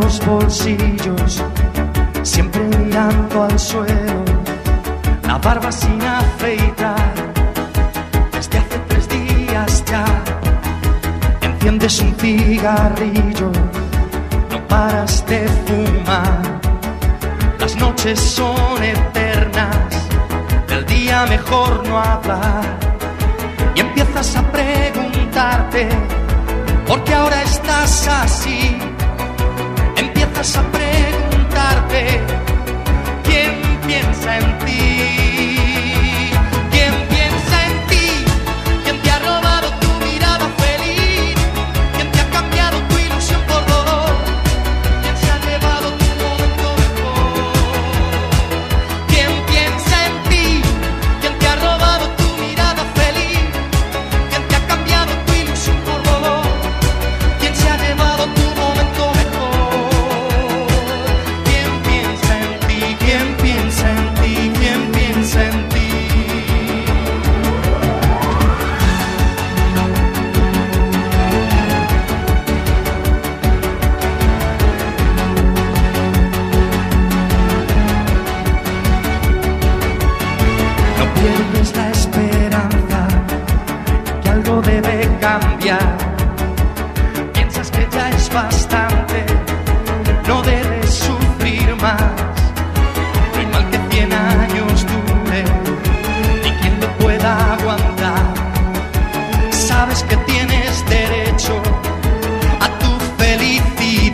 los bolsillos, siempre mirando al suelo, la barba sin afeitar, desde hace tres días ya, enciendes un cigarrillo, no paras de fumar, las noches son eternas, del día mejor no hablar, y empiezas a preguntarte, porque ahora estás así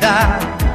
voltar